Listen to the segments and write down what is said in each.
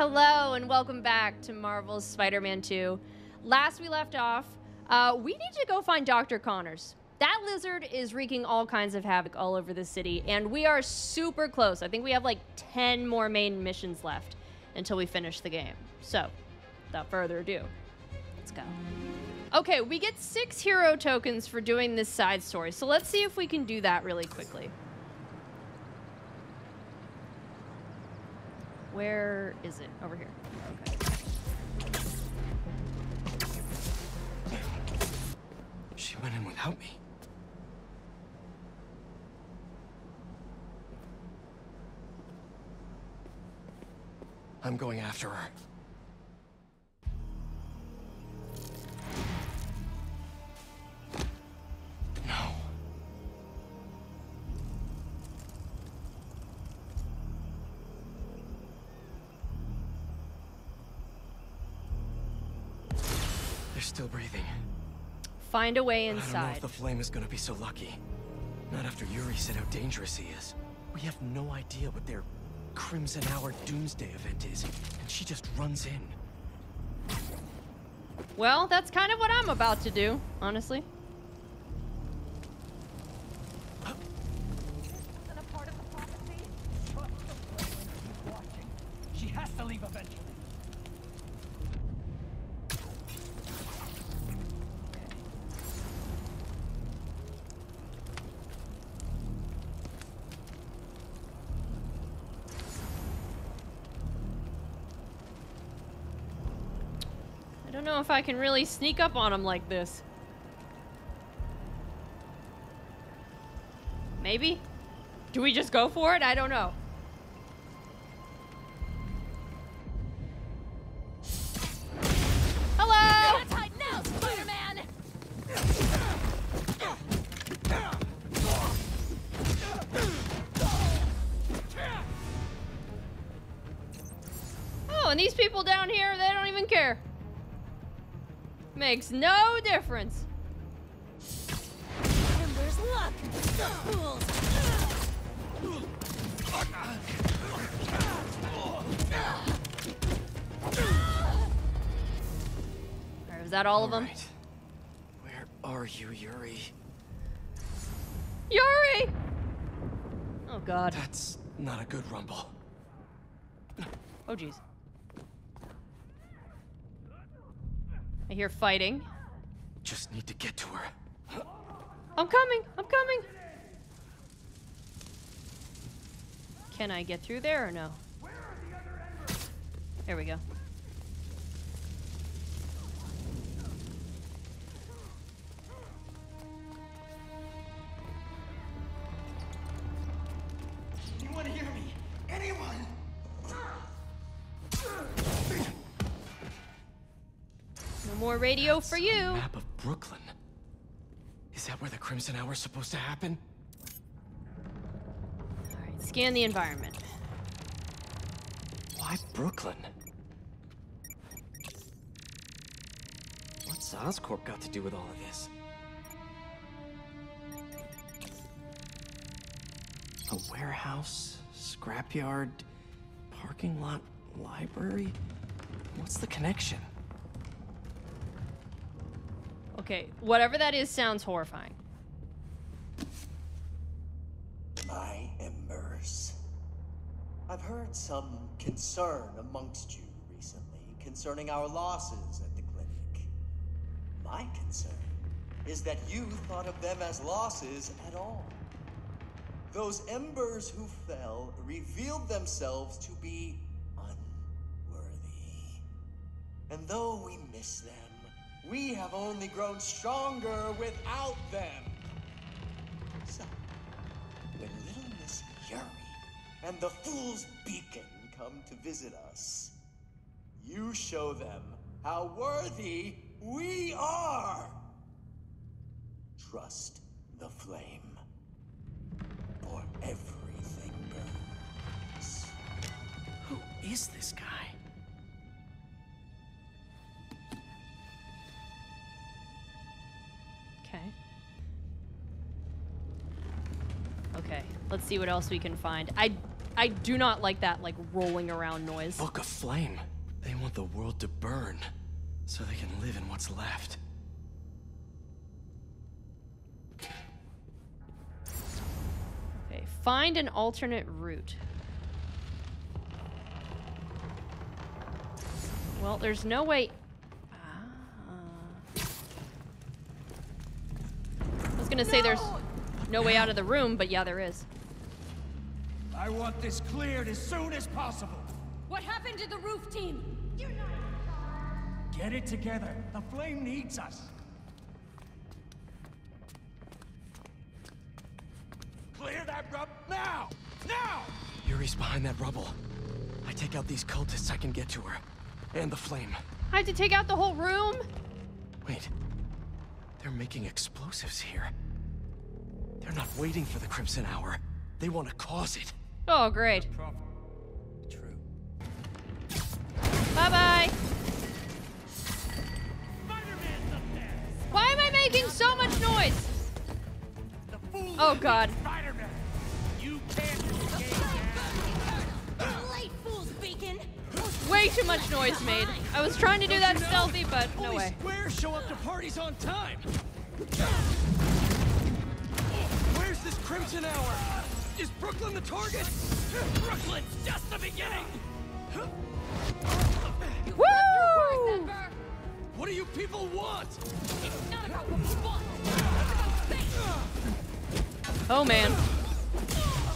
Hello and welcome back to Marvel's Spider-Man 2. Last we left off, uh, we need to go find Dr. Connors. That lizard is wreaking all kinds of havoc all over the city, and we are super close. I think we have like 10 more main missions left until we finish the game. So, without further ado, let's go. Okay, we get six hero tokens for doing this side story, so let's see if we can do that really quickly. Where is it? Over here. Okay. She went in without me. I'm going after her. Find a way inside. I don't know if the flame is gonna be so lucky. Not after Yuri said how dangerous he is. We have no idea what their Crimson Hour Doomsday event is, and she just runs in. Well, that's kind of what I'm about to do, honestly. Isn't a part of the prophecy? Trust the flame when watching. She has to leave eventually. If I can really sneak up on him like this. Maybe? Do we just go for it? I don't know. Hello! Now, Spider-Man! Oh, and these people down here, they don't even care. Makes no difference. Ember's luck! Fools! Alright, was that all of them? Right. Where are you, Yuri? Yuri! Oh god. That's not a good rumble. Oh jeez. I hear fighting. Just need to get to her. I'm coming! I'm coming! Can I get through there or no? There we go. Anyone hear me? Anyone? More radio for A you. map of Brooklyn. Is that where the Crimson Hour is supposed to happen? Alright, scan the environment. Why Brooklyn? What's Oscorp got to do with all of this? A warehouse, scrapyard, parking lot, library? What's the connection? Okay, whatever that is sounds horrifying. My embers. I've heard some concern amongst you recently concerning our losses at the clinic. My concern is that you thought of them as losses at all. Those embers who fell revealed themselves to be unworthy. And though we miss them, we have only grown stronger without them. So, when little Miss Yuri and the Fool's Beacon come to visit us, you show them how worthy we are. Trust the flame, for everything burns. Who is this guy? Let's see what else we can find. I I do not like that like rolling around noise. Book of Flame. They want the world to burn so they can live in what's left. Okay, find an alternate route. Well, there's no way. Ah. I was gonna say there's no way out of the room, but yeah, there is. I want this cleared as soon as possible. What happened to the roof team? Get it together. The flame needs us. Clear that rubble now! Now! Yuri's behind that rubble. I take out these cultists, I can get to her. And the flame. I had to take out the whole room. Wait. They're making explosives here. They're not waiting for the Crimson Hour. They want to cause it. Oh, great. True. Bye bye. Why am I making so much noise? Oh god. Spider-Man! You can't escape Too late, fool's beacon! Way too much noise made. I was trying to do that stealthy, but no Only way. squares show up to parties on time. Where's this Crimson Hour? Is Brooklyn the target? Brooklyn's just the beginning. Woo! What do you people want? It's not about what we want! It's about fate! Oh man.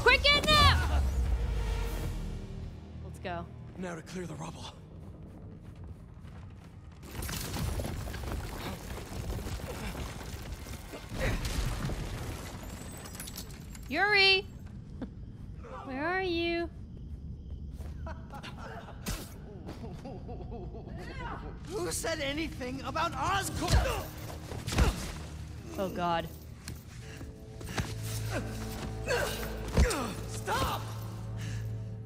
Quick in now! Let's go. Now to clear the rubble. Yuri! Where are you? Who said anything about Oscorp? Oh god. Stop!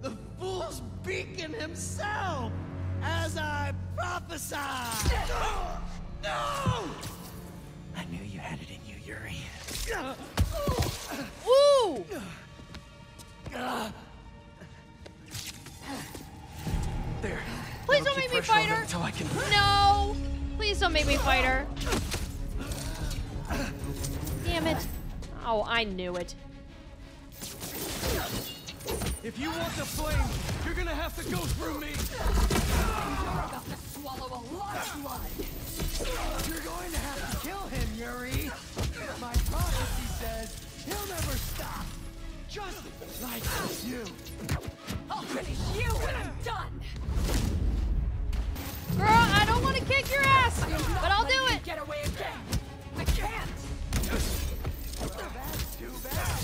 The fool's beacon himself, as I prophesied. No! I knew you had it in you, Yuri. Ooh! There. Please don't make me pressure fight her. Until I can. No! Please don't make me fight her. Damn it. Oh, I knew it. If you want the flame, you're gonna have to go through me. You're About to swallow a lot of blood! You're going to have to kill him, Yuri. My prophecy says he'll never stop. Just like you. I'll finish you when I'm done! Girl, I don't want to kick your ass, but I'll do it. Get away again! I can't! I.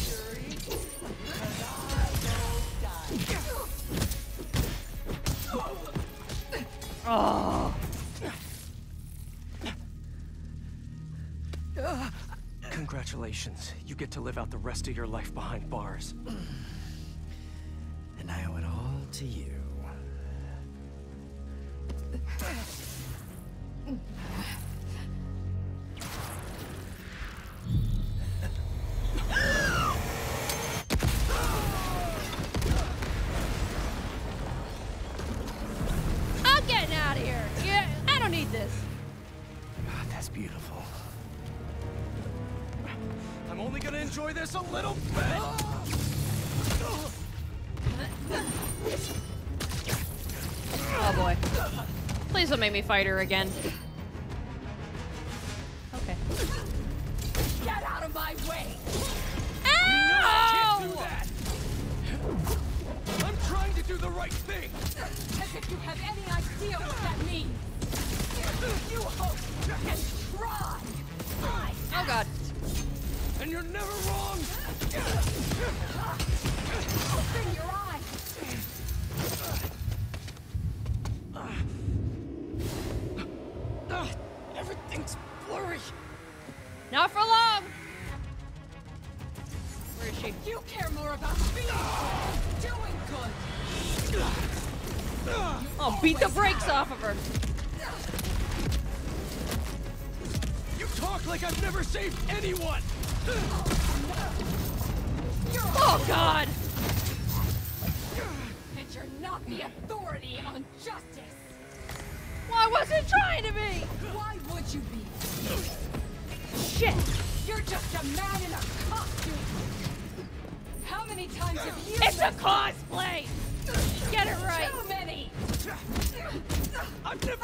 Oh. Congratulations. You get to live out the rest of your life behind bars. And I owe it all to you. Please don't make me fight her again.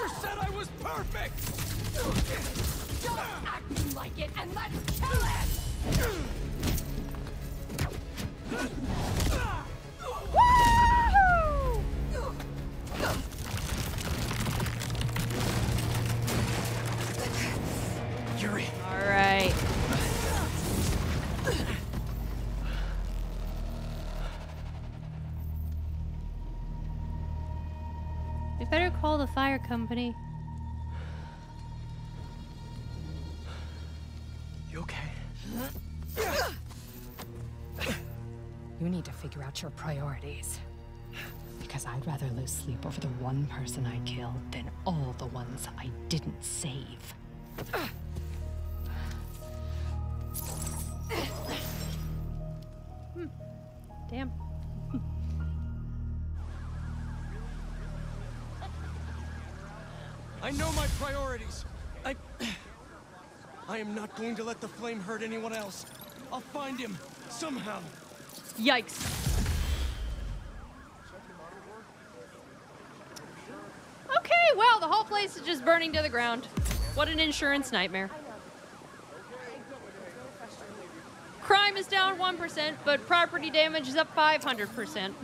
Never said I was perfect! Stop acting like it and let's kill him. Fire company. you okay? You need to figure out your priorities. Because I'd rather lose sleep over the one person I killed than all the ones I didn't save. Hmm. Damn. Priorities. I... I am not going to let the flame hurt anyone else. I'll find him, somehow. Yikes. Okay, well, the whole place is just burning to the ground. What an insurance nightmare. Crime is down 1%, but property damage is up 500%.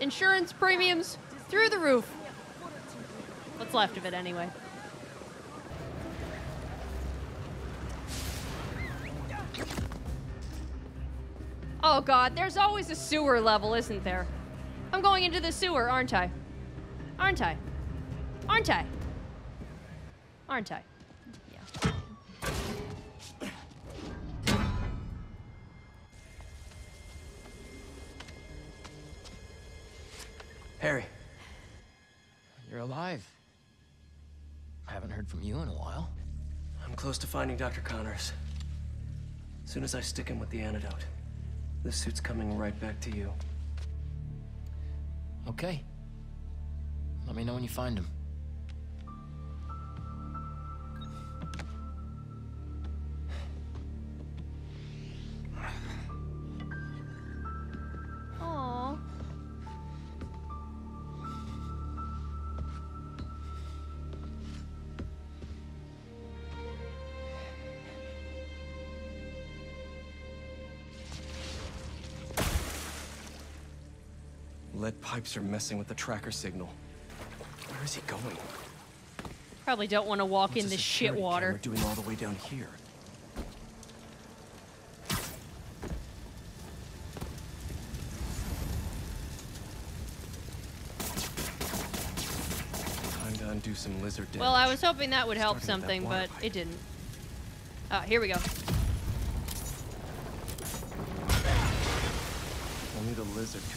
Insurance premiums through the roof. What's left of it, anyway. Oh god, there's always a sewer level, isn't there? I'm going into the sewer, aren't I? Aren't I? Aren't I? Aren't I? Yeah. Harry, You're alive. I haven't heard from you in a while. I'm close to finding Dr. Connors. As soon as I stick him with the antidote, this suit's coming right back to you. Okay. Let me know when you find him. Pipes are messing with the tracker signal. Where is he going? Probably don't want to walk What's in this shit water. camera doing all the way down here? Time to undo some lizard damage. Well, I was hoping that would help Starting that something, but pipe. it didn't. Ah, here we go.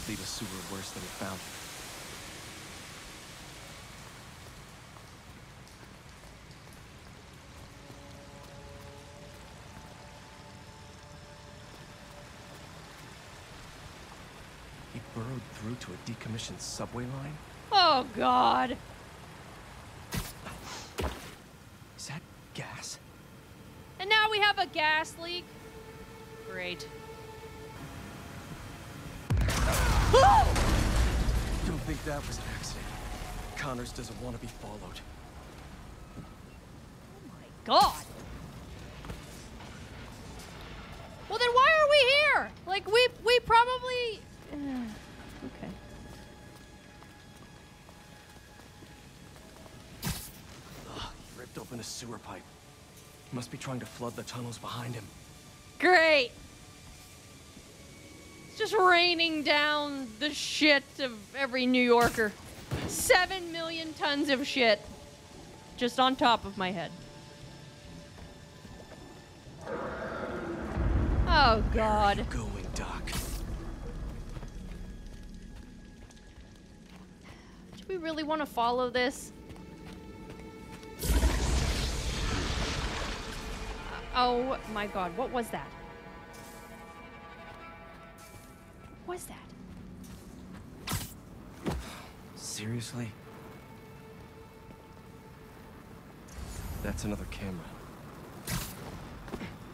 Leave a sewer worse than he found it. He burrowed through to a decommissioned subway line? Oh god. Is that gas? And now we have a gas leak. Great. Don't think that was an accident. Connors doesn't want to be followed. Oh my god. Well, then why are we here? Like we we probably. okay. Ugh, he ripped open a sewer pipe. He must be trying to flood the tunnels behind him. Great. Just raining down the shit of every New Yorker. Seven million tons of shit. Just on top of my head. Oh, God. Going, Doc. Do we really want to follow this? Uh, oh my god, what was that? was that? Seriously? That's another camera.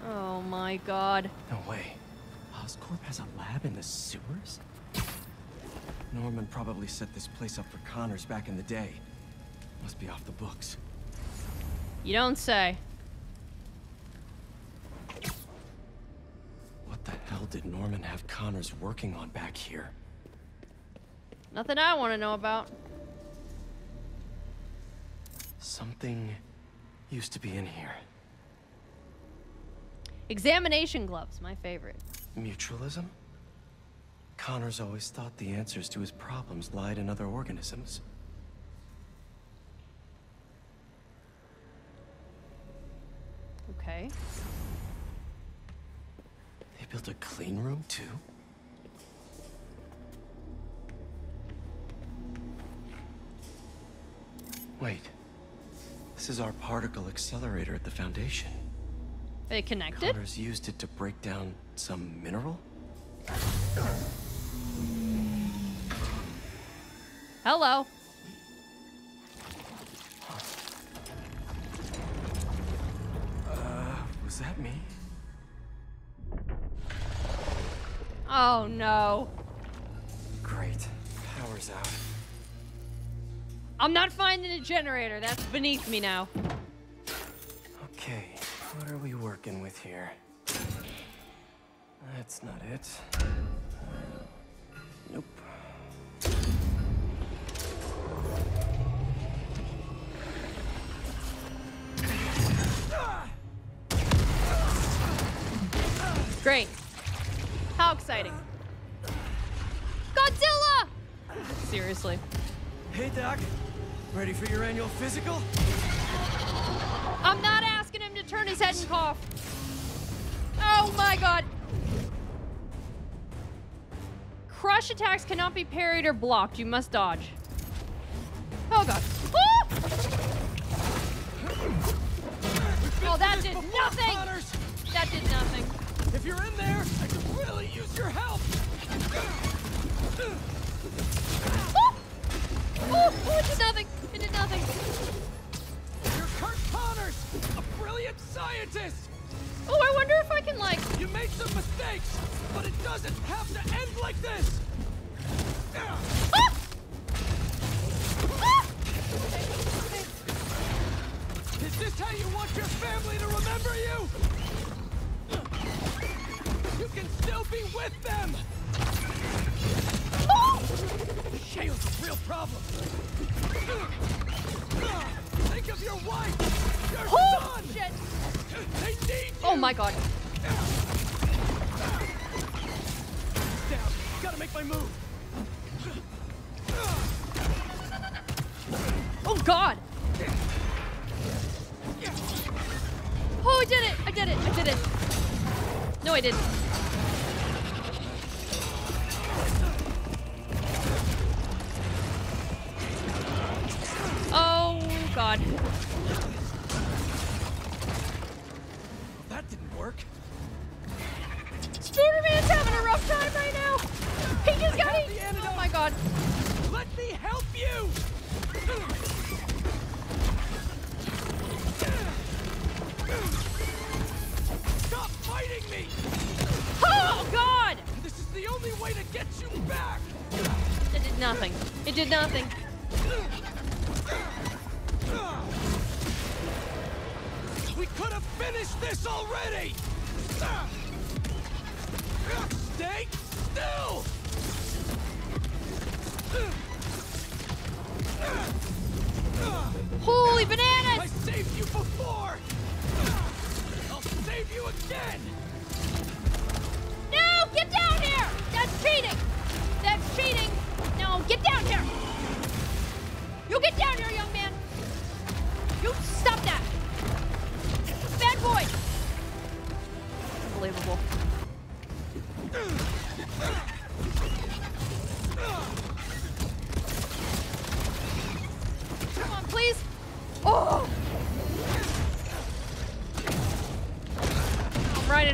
Oh my god. No way. Oscorp has a lab in the sewers? Norman probably set this place up for Connors back in the day. Must be off the books. You don't say. Did Norman have Connors working on back here? Nothing I want to know about. Something used to be in here. Examination gloves, my favorite. Mutualism? Connors always thought the answers to his problems lied in other organisms. Okay. Built a clean room, too? Wait. This is our particle accelerator at the Foundation. They connected? Connors used it to break down some mineral? Hello. Uh, was that me? Oh no. Great. Power's out. I'm not finding a generator. That's beneath me now. Okay, what are we working with here? That's not it. Nope. Great. Exciting. Godzilla! Seriously. Hey, Doc. Ready for your annual physical? I'm not asking him to turn his head and cough. Oh my god. Crush attacks cannot be parried or blocked. You must dodge. Oh god. Ah! Oh, that did nothing! That did nothing. You're in there, I could really use your help. Oh! Oh, oh, it did nothing. It did nothing. You're Kurt Connors, a brilliant scientist. Oh, I wonder if I can, like... You made some mistakes, but it doesn't have to end like this. Ah! Ah! Is this how you want your family to remember you? You can still be with them. Oh! Shale's a real problem. Think of your wife, your Oh, son. shit. They need oh you. Oh my god. Down. Gotta make my move. Oh god. Oh, I did it. I did it. I did it. No, I didn't. God.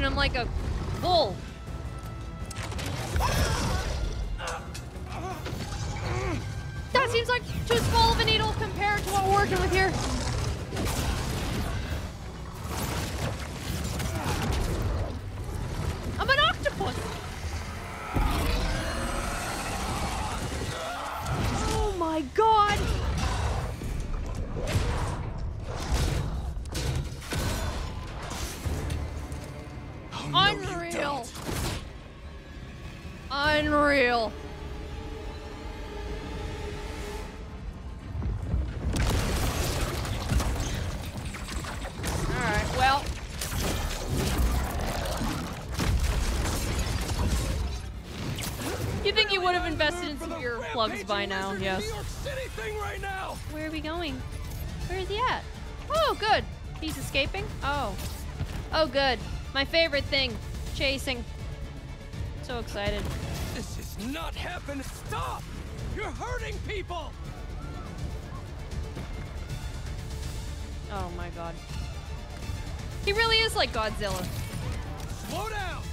I'm like a would have invested in some earplugs by now, yes. Right now. Where are we going? Where is he at? Oh, good. He's escaping? Oh. Oh, good. My favorite thing. Chasing. So excited. This is not happening. Stop! You're hurting people. Oh my god. He really is like Godzilla. Slow down.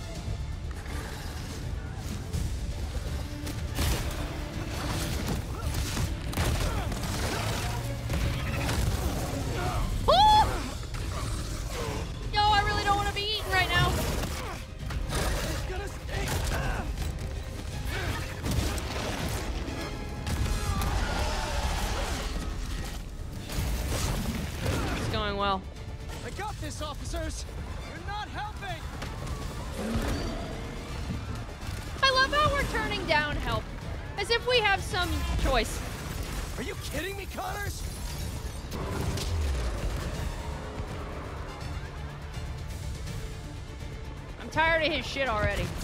Tired of his shit already.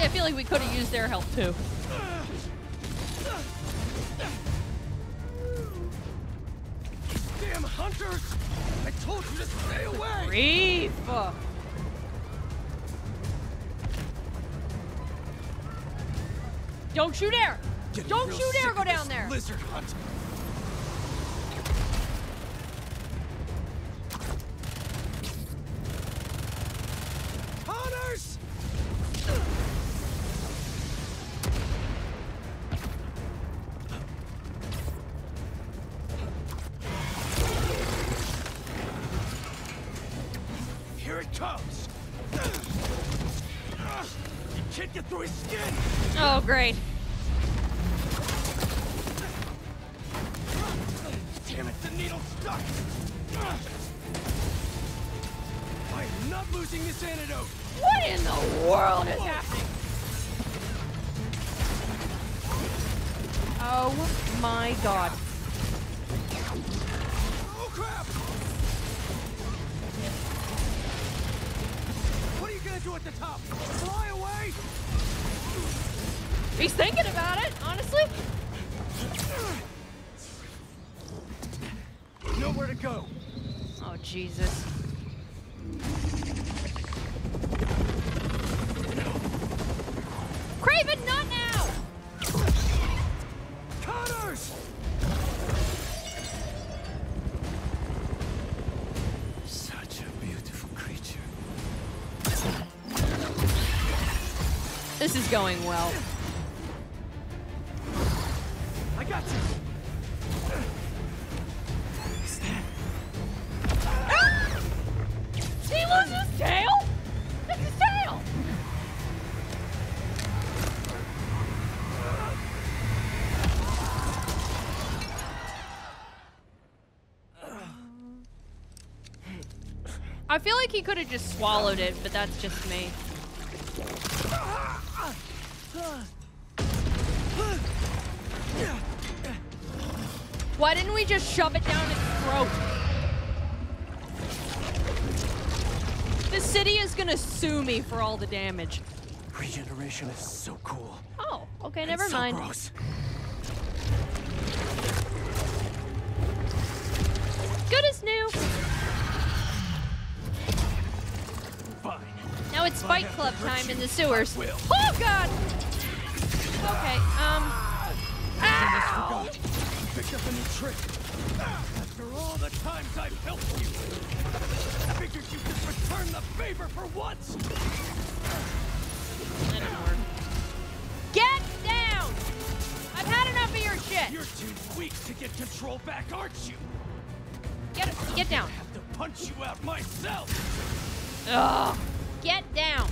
See, I feel like we could have used their help too. Damn hunters! I told you to stay away. Reef! Don't shoot air! Don't shoot air! go down there! Lizard hunt. Going well. I got you! Did he lose his tail? It's his tail! I feel like he could have just swallowed it, but that's just me. Why didn't we just shove it down its throat? The city is gonna sue me for all the damage. Regeneration is so cool. Oh, okay, never so mind. Gross. Good as new. Now it's Fight Club time in the sewers. Oh God. Okay. Um. Ow! Picked up a new trick. After all the times I've helped you, I figured you could return the favor for once. That didn't work. Get down! I've had enough of your shit. You're too weak to get control back, aren't you? Get get down. I have to punch you out myself. Ugh. Get down.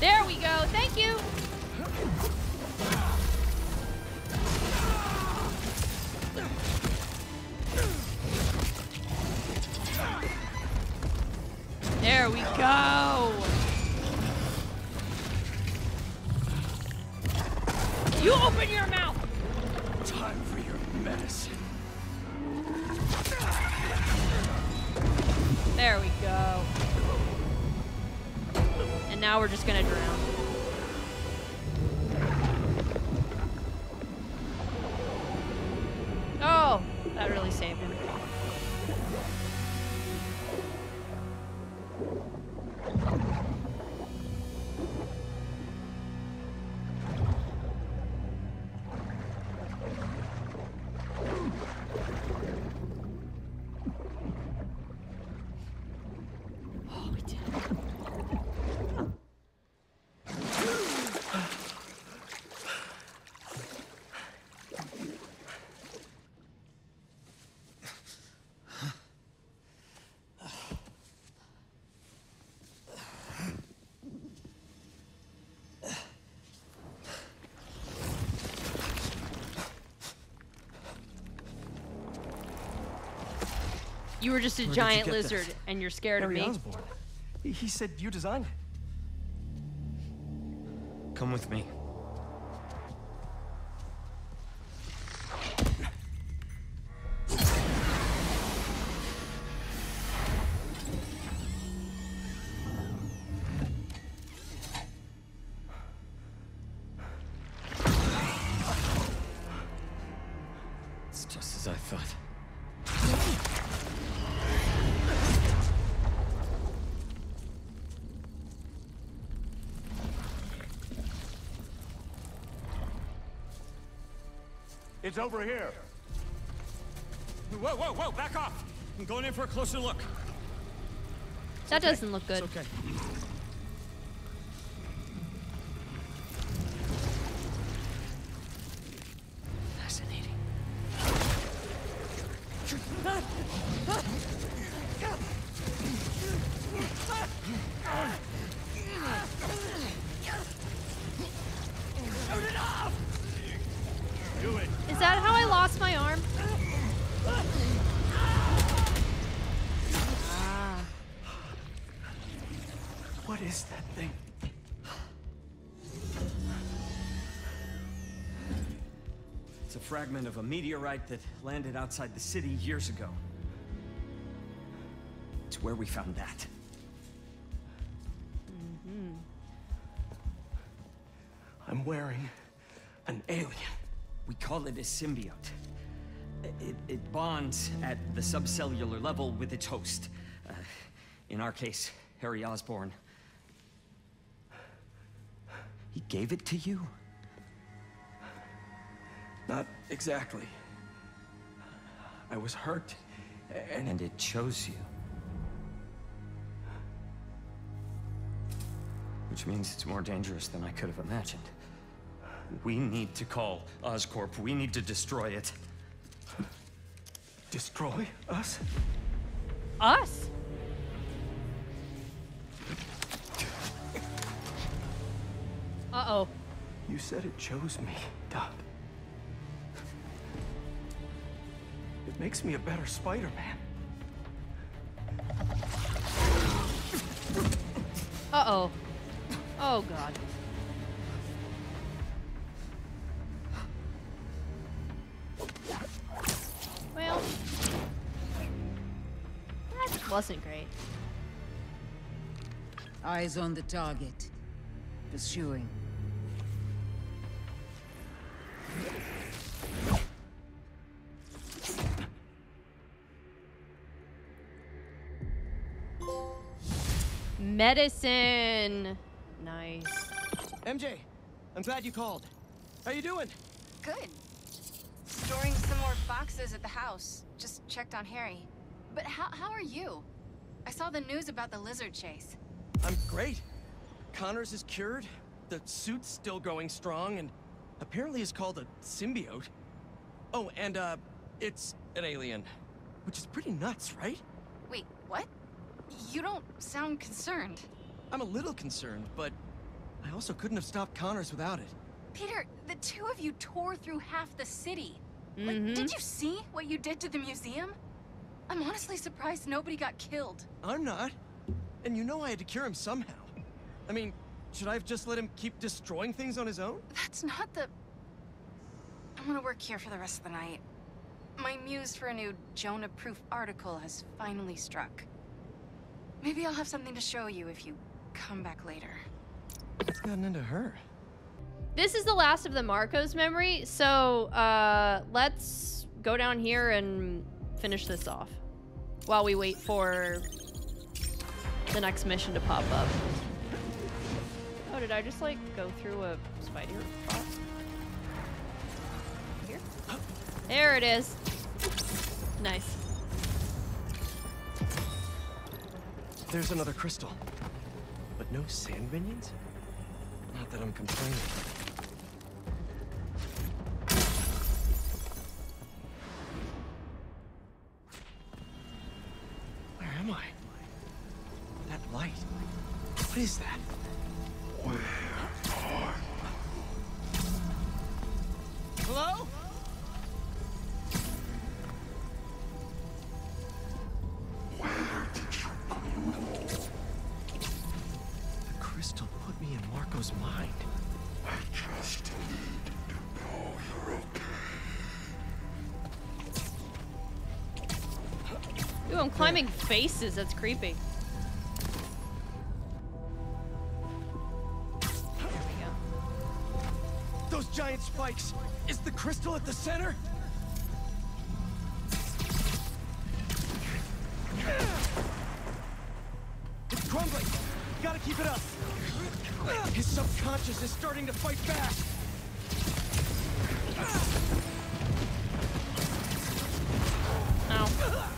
There we go. Thank you. There we go. You were just a Where giant get this? lizard, and you're scared Harry of me. Osborn. He, he said you designed it. Come with me. It's over here. Whoa, whoa, whoa, back off! I'm going in for a closer look. That doesn't look good. It's okay. It's a fragment of a meteorite that landed outside the city years ago. It's where we found that. I'm wearing an alien. We call it a symbiote. It, it bonds at the subcellular level with its host. Uh, in our case, Harry Osborn. He gave it to you? Not exactly. I was hurt, and, And it chose you. Which means it's more dangerous than I could have imagined. We need to call Oscorp. We need to destroy it. destroy us? Us? Uh-oh. You said it chose me, Doc. Makes me a better Spider-Man. Uh-oh. Oh, God. Well... That wasn't great. Eyes on the target. Pursuing. Medicine. Nice. MJ, I'm glad you called. How you doing? Good. Storing some more boxes at the house. Just checked on Harry. But how, how are you? I saw the news about the lizard chase. I'm great. Connors is cured, the suit's still growing strong, and apparently is called a symbiote. Oh, and uh, it's an alien. Which is pretty nuts, right? Wait, what? You don't sound concerned. I'm a little concerned, but I also couldn't have stopped Connors without it. Peter, the two of you tore through half the city. Mhm. Like, did you see what you did to the museum? I'm honestly surprised nobody got killed. I'm not. And you know I had to cure him somehow. I mean, should I have just let him keep destroying things on his own? That's not the... I'm gonna work here for the rest of the night. My muse for a new Jonah-proof article has finally struck. Maybe I'll have something to show you if you come back later. What's gotten into her? This is the last of the Marko's memory, so uh, let's go down here and finish this off while we wait for the next mission to pop up. Oh, did I just like go through a spider box? Here? There it is. Nice. There's another crystal. But no sand minions? Not that I'm complaining. Where am I? That light. What is that? Faces. That's creepy. Those giant spikes! Is the crystal at the center? It's crumbling! Gotta keep it up! His subconscious is starting to fight back! Ow.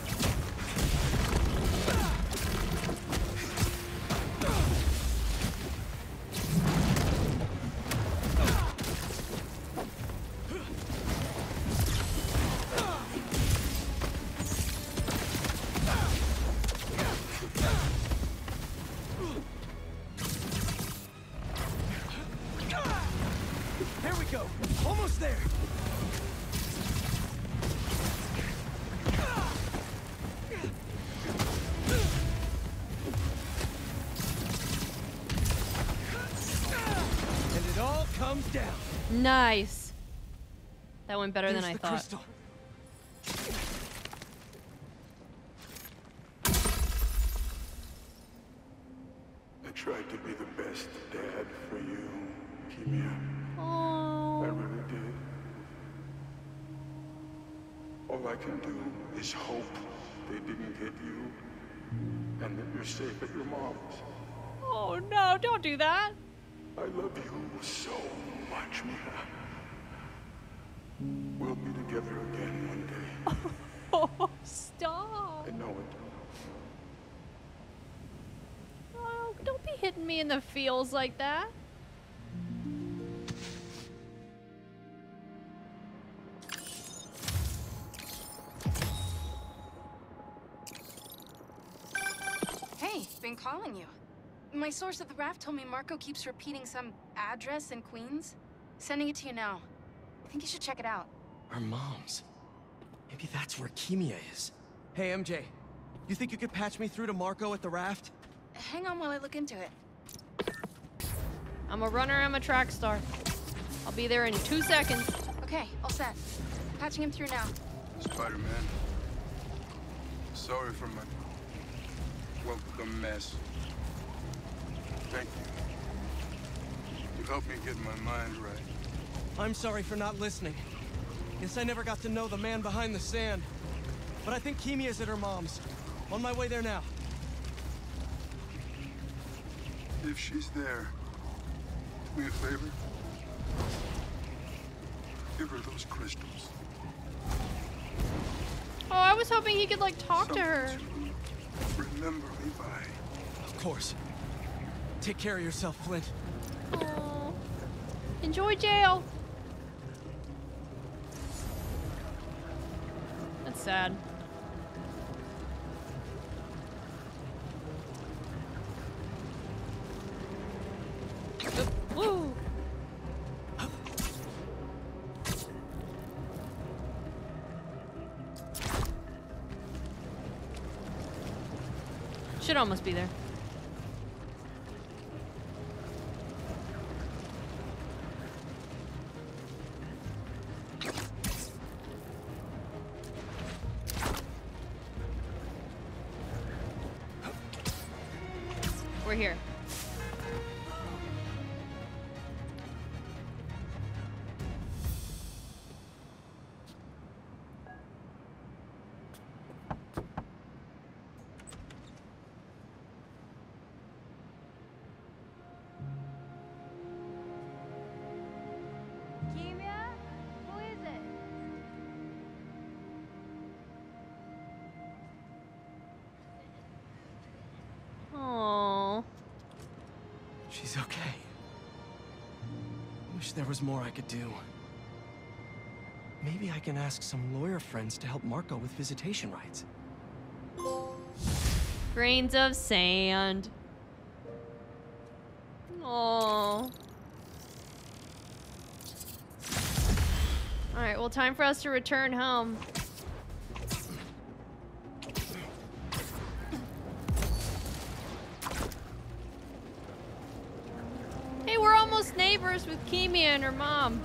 Nice. That went better than I thought. crystal. In the feels like that. Hey, been calling you. My source at the raft told me Marko keeps repeating some address in Queens. Sending it to you now. I think you should check it out. Our moms. Maybe that's where Kimia is. Hey, MJ. You think you could patch me through to Marko at the raft? Hang on while I look into it. I'm a runner, I'm a track star. I'll be there in two seconds. Okay, all set. Patching him through now. Spider-Man. Sorry for my welcome mess. Thank you. You helped me get my mind right. I'm sorry for not listening. Guess I never got to know the man behind the sand. But I think Kimia's at her mom's. On my way there now. If she's there, do me a favor. Give her those crystals. Oh, I was hoping he could like talk to her. Remember me by. Of course. Take care of yourself, Flint. Aw. Enjoy jail. That's sad. Almost be there. There was more I could do. Maybe I can ask some lawyer friends to help Marko with visitation rights. Grains of sand. Aww. Alright, well, time for us to return home. Neighbors with Kimia and her mom.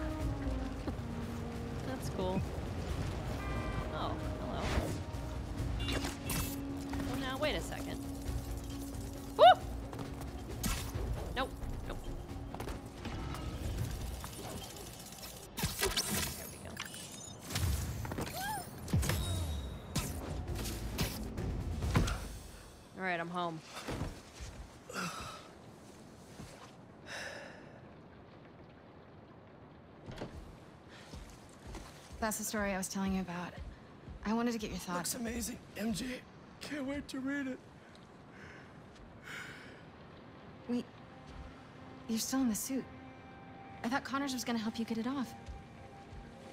That's cool. That's the story I was telling you about. I wanted to get your thoughts. Looks amazing, MJ. Can't wait to read it. Wait. You're still in the suit. I thought Connors was gonna help you get it off.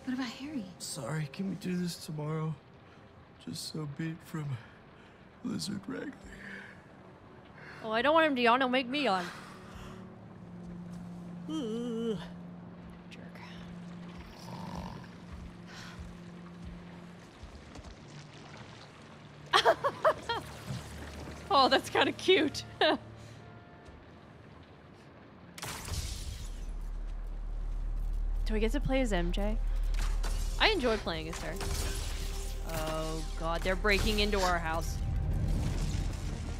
What about Harry? Sorry, can we do this tomorrow? Just so beat from Lizard Wrangler. Oh, I don't want him to yawn. He'll make me yawn. oh, that's kind of cute. Do I get to play as MJ? I enjoy playing as her. Oh god, they're breaking into our house.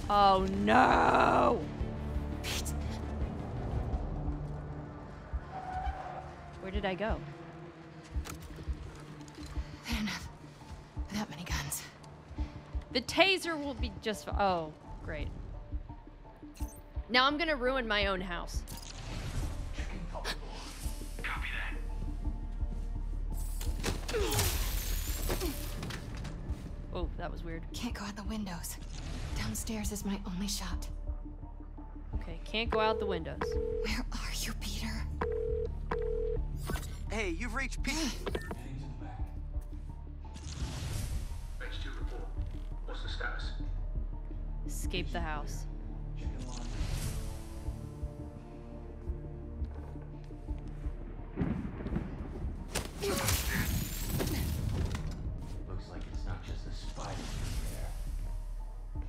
Oh no! Where did I go? Fair enough. Without many guns. The taser will be just. Oh, great. Now I'm gonna ruin my own house. Oh, that was weird. Can't go out the windows. Downstairs is my only shot. Okay, can't go out the windows. Where are you, Peter? Hey, you've reached Pete. Escape the house. Looks like it's not just a spider there.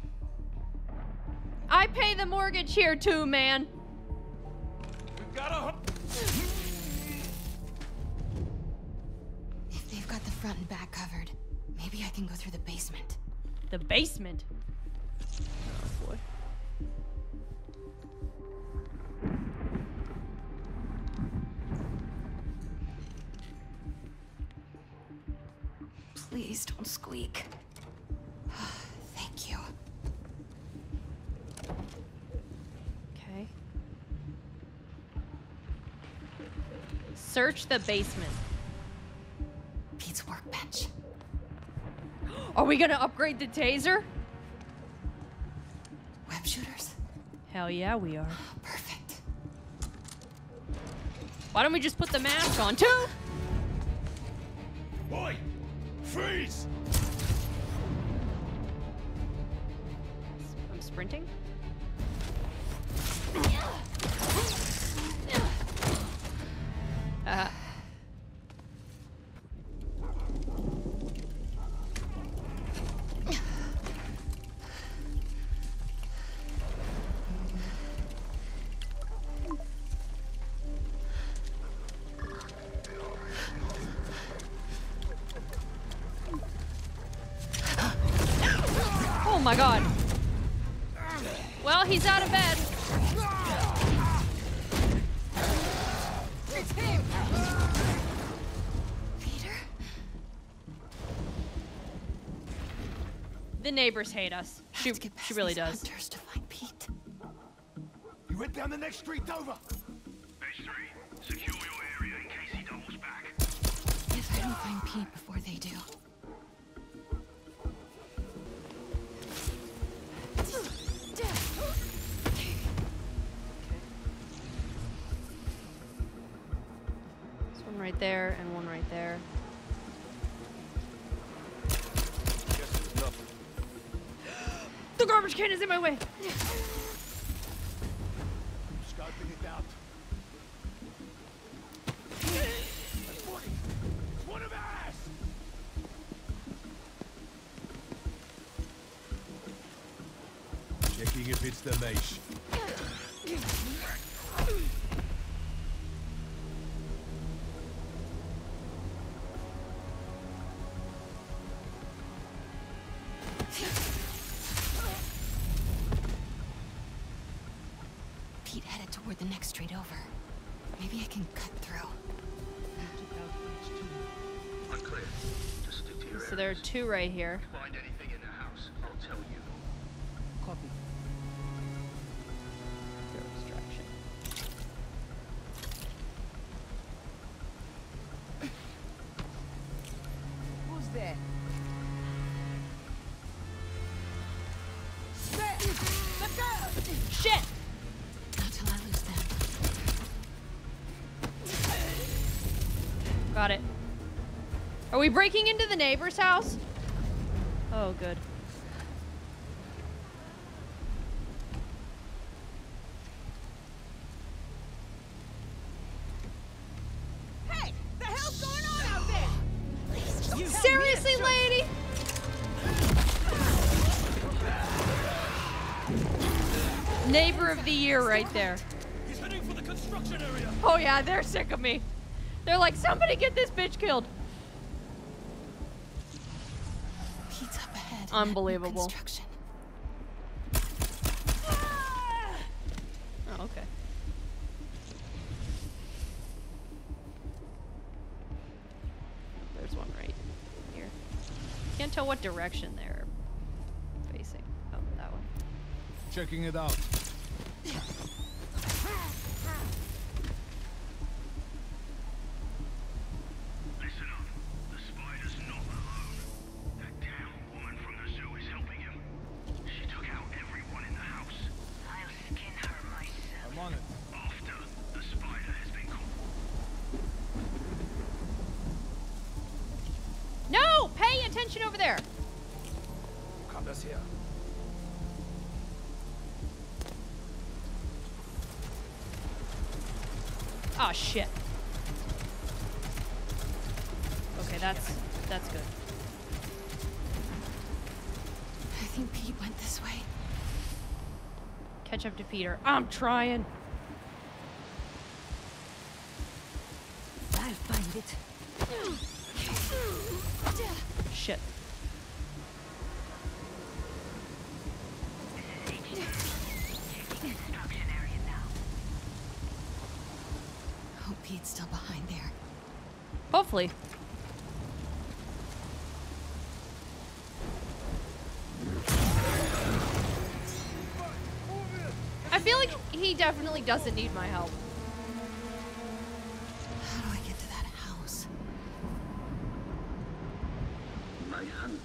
I pay the mortgage here too, man. Search the basement. Pete's workbench. Are we gonna upgrade the taser? Web shooters? Hell yeah, we are. Perfect. Why don't we just put the mask on too? Oh my god. Well, he's out of bed. It's him! Peter? The neighbors hate us. She, she really does. To find Pete. You went down the next street over. Garbage can there are two right here. Find anything in the house, I'll tell you. Copy. Zero distraction. Who's there? Shit! Not till I lose them. Got it. Are we breaking into the neighbor's house? Oh, good. Hey! The hell's going on out there? Seriously, lady? Neighbor of the year right there. He's heading for the construction area. Oh yeah, they're sick of me. They're like, somebody get this bitch killed. Unbelievable. Construction. Ah! Oh, okay. Oh, there's one right here. Can't tell what direction they're facing. Oh, that one. Checking it out. Catch up to Peter. I'm trying. I'll find it. Shit. Hope Pete's still behind there. Hopefully. He definitely doesn't need my help. How do I get to that house? My hunters,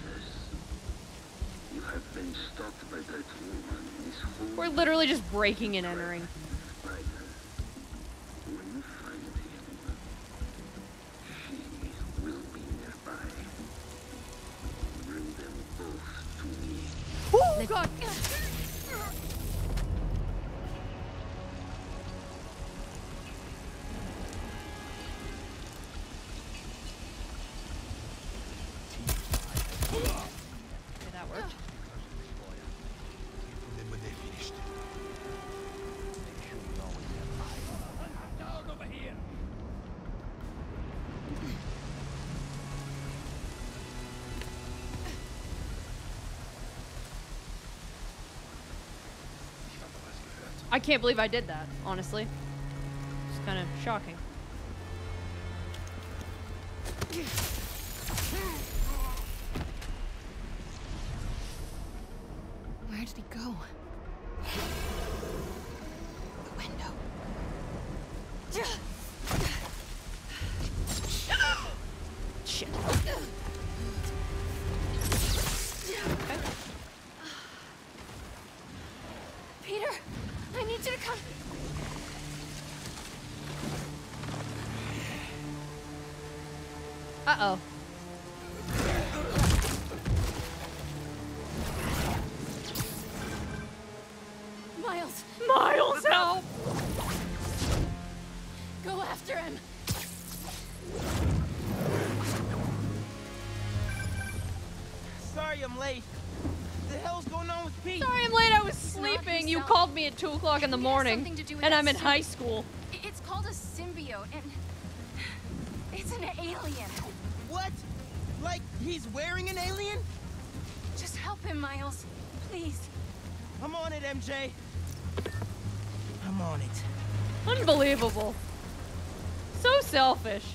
you have been stalked by that woman. This whole We're literally just breaking and entering. I can't believe I did that, honestly. It's kind of shocking. Sorry I'm late. What the hell's going on with Pete? Sorry I'm late, I was sleeping. You called me at 2 o'clock in the morning. to do with And I'm in high school. It's called a symbiote, and it's an alien. What? Like he's wearing an alien? Just help him, Miles. Please. I'm on it, MJ. I'm on it. Unbelievable. So selfish.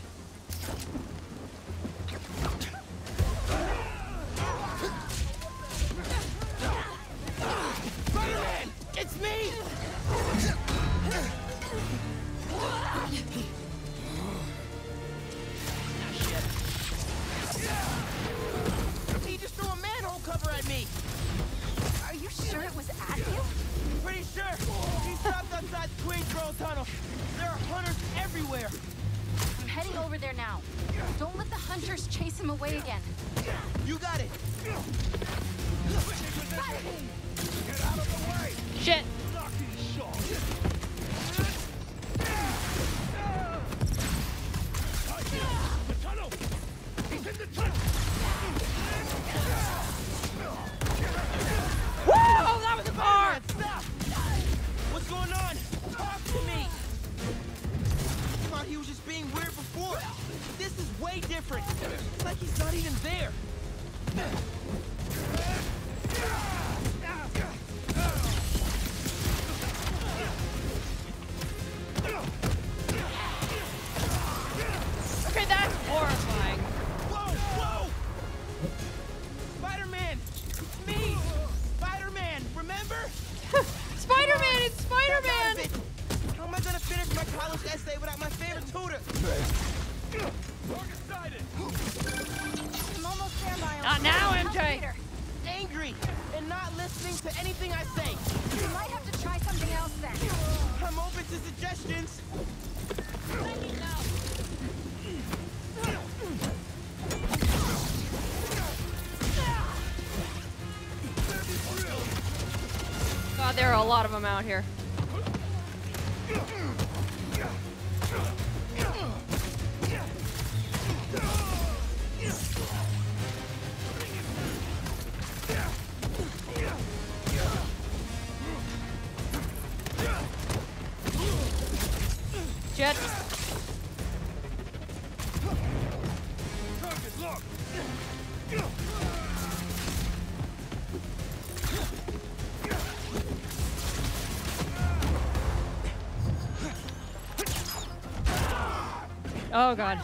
Angry and not listening to anything I say. You might have to try something else then. I'm open to suggestions. God, there are a lot of them out here. Oh god.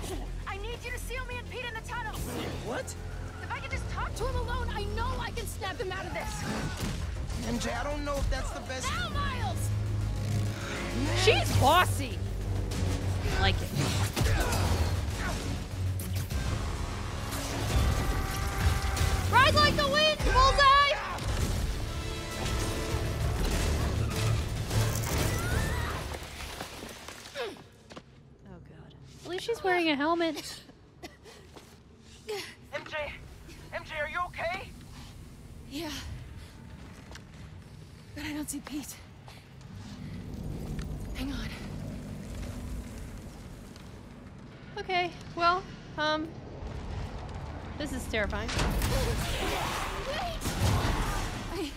Helmet. MJ! MJ, are you okay? Yeah. But I don't see Pete. Hang on. Okay, well, um, this is terrifying. Wait! I,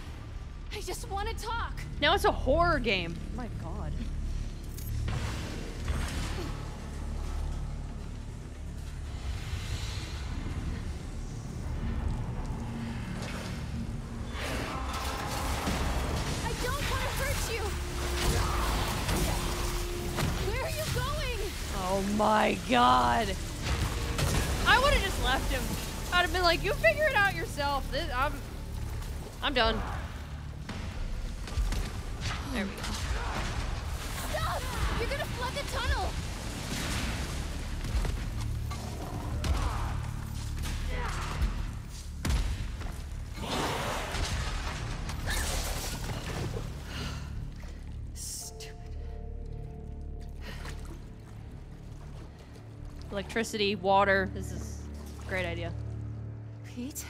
I just want to talk. Now it's a horror game. My god. I would have just left him. I'd have been like, you figure it out yourself. This, I'm, I'm done. There we go. Stop! You're gonna flood the tunnel. Electricity, water. This is a great idea. Pete?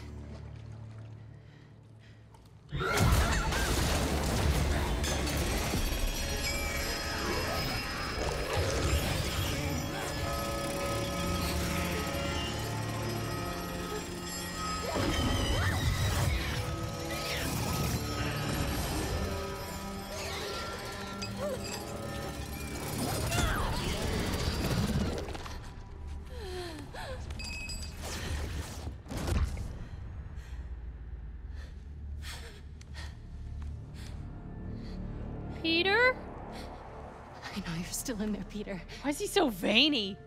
Peter. Why is he so veiny?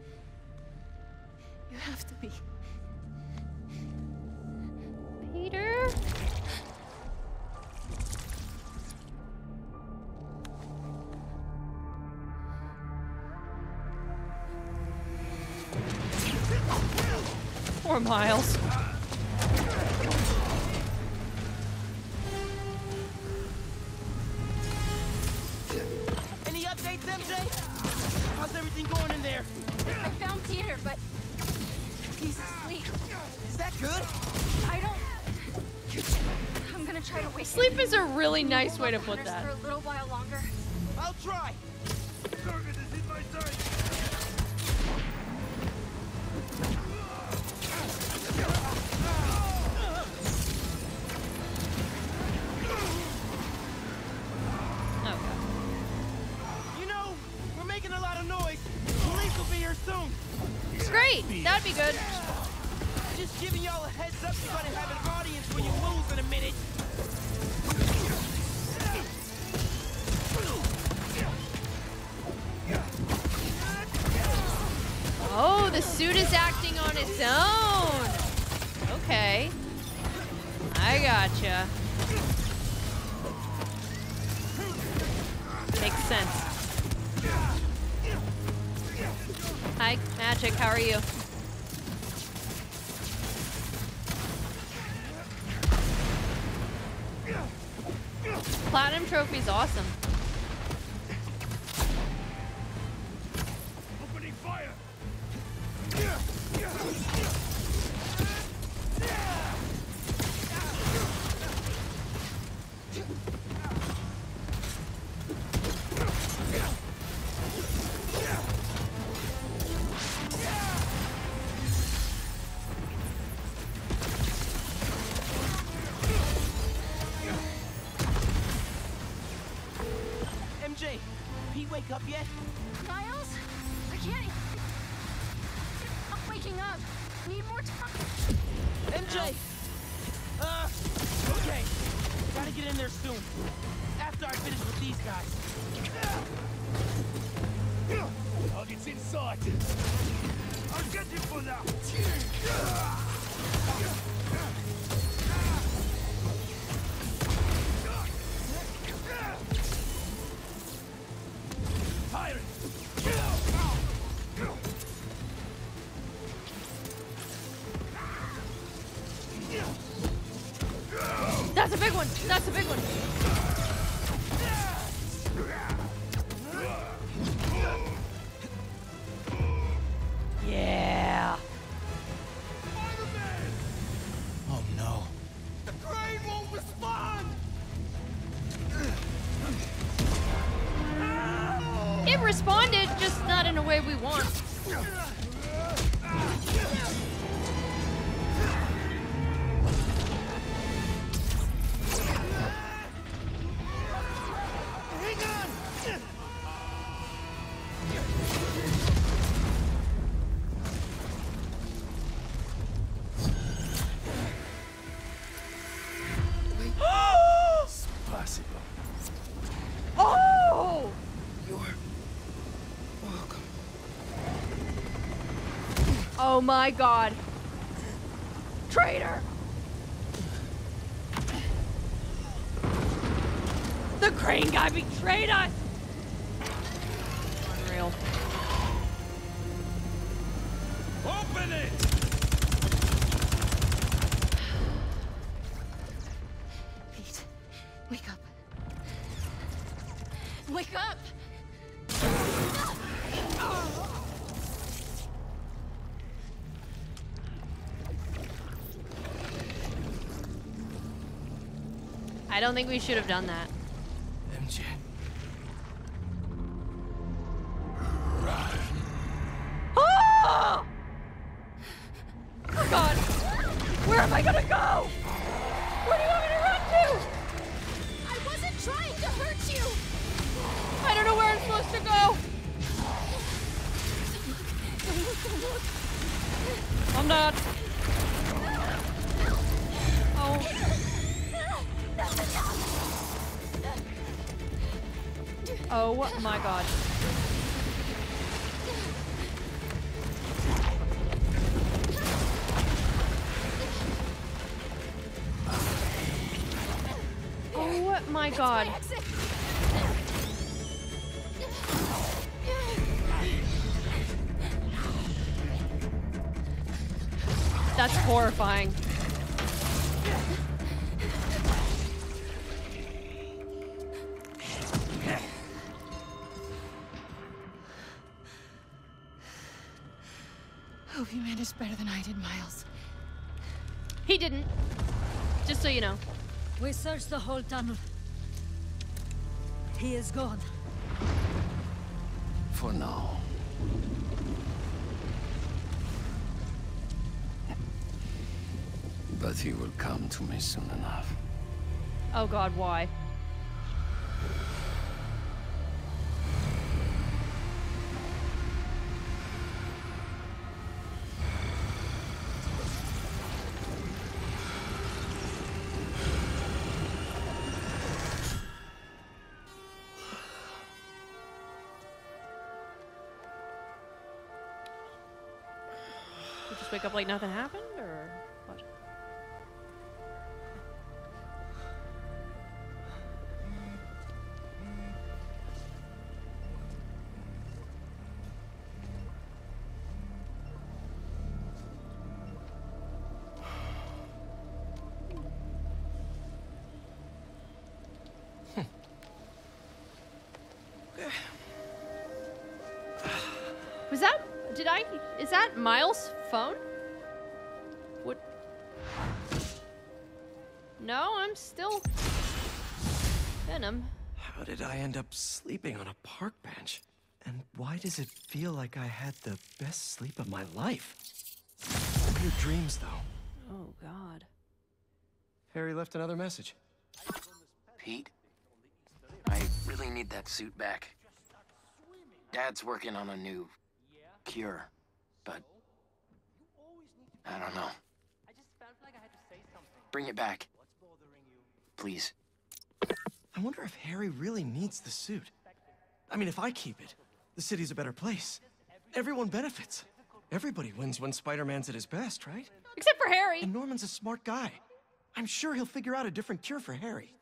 Way to put that. For a little while longer. I'll try. Target is in my sight. You know, we're making a lot of noise. Police will be here soon. It's great. That'd be good. One. That's a big one. Oh my god. Traitor! The crane guy betrayed us! Don't think we should have done that. MJ. Oh! Oh god! Where am I gonna go? Where do you want me to run to? I wasn't trying to hurt you! I don't know where I'm supposed to go. I'm not. Oh. Oh my god. Oh my god. That's horrifying. We searched the whole tunnel. He is gone. For now. But he will come to me soon enough. Oh god, why? Like nothing happened, Venom. How did I end up sleeping on a park bench? And why does it feel like I had the best sleep of my life? Weird dreams, though. Oh, God. Harry left another message. Pete, I really need that suit back. Dad's working on a new cure, but I don't know. Bring it back. Please. I wonder if Harry really needs the suit. I mean, if I keep it, the city's a better place. Everyone benefits. Everybody wins when Spider-Man's at his best, right? Except for Harry. And Norman's a smart guy. I'm sure he'll figure out a different cure for Harry.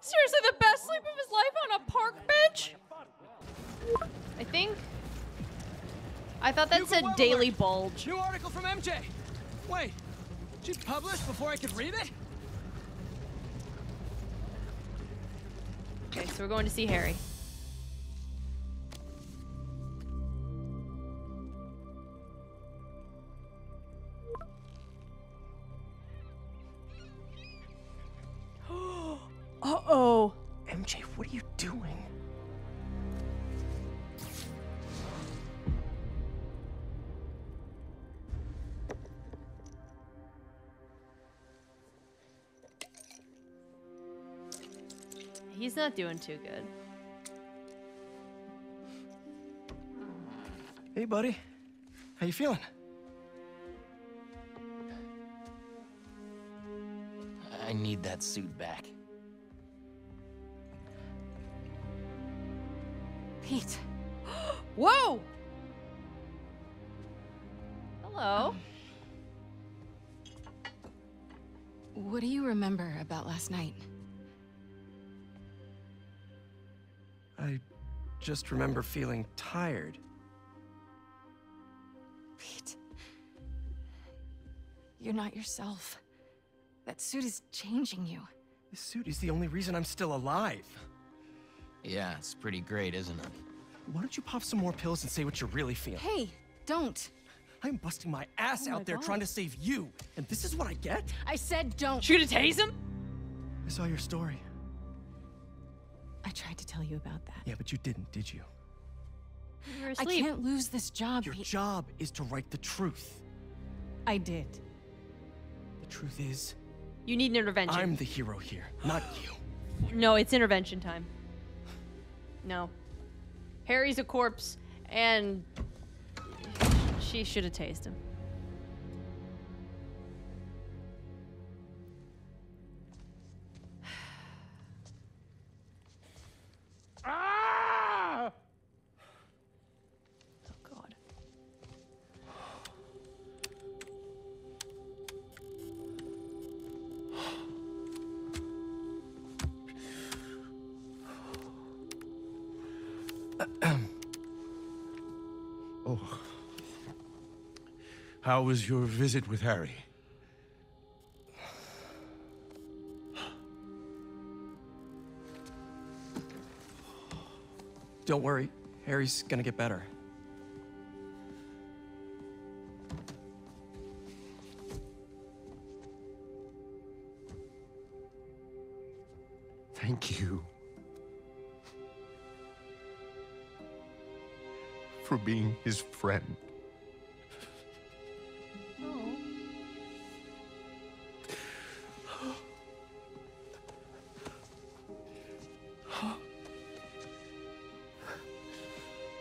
Seriously, the best sleep of his life on a park bench? I think. I thought that said Daily Bulge. New article from MJ. Wait, She published before I could read it? Okay, so we're going to see Harry. Not doing too good. Hey, buddy. How you feeling? I need that suit back. Pete. Whoa! Hello. What do you remember about last night? I just remember feeling tired. Pete. You're not yourself. That suit is changing you. This suit is the only reason I'm still alive. Yeah, it's pretty great, isn't it? Why don't you pop some more pills and say what you're really feeling? Hey, don't. I'm busting my ass Oh my out there God. trying to save you, and this is what I get? I said don't. Shoot a tase him? I saw your story. I tried to tell you about that. Yeah, but you didn't, did you? You were I can't lose this job. Your Pete. job is to write the truth. I did. The truth is, You need an intervention. I'm the hero here, not you. No, it's intervention time. No. Harry's a corpse, and she should have tased him. How was your visit with Harry? Don't worry, Harry's gonna get better. Thank you. For being his friend.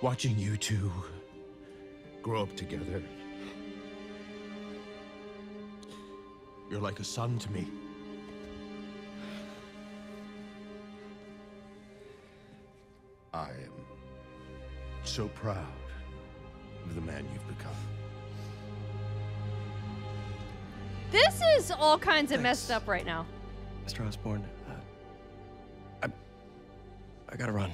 Watching you two grow up together. You're like a son to me. I am so proud of the man you've become. This is all kinds of messed up right now. Mr. Osborn, uh, I, I gotta run.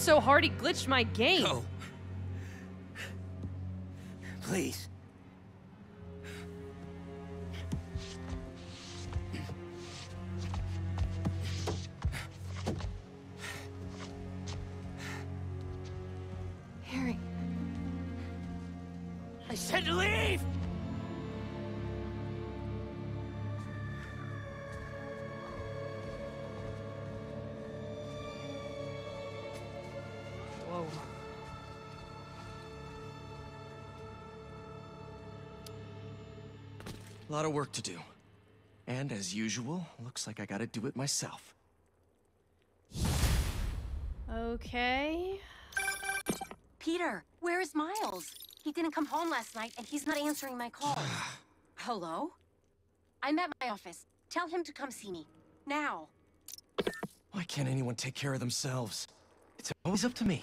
So hard he glitched my game. Go. Lot of work to do. And as usual, looks like I gotta do it myself. Okay. Peter, where is Miles? He didn't come home last night, and he's not answering my calls. Hello? I'm at my office. Tell him to come see me. Now. Why can't anyone take care of themselves? It's always up to me.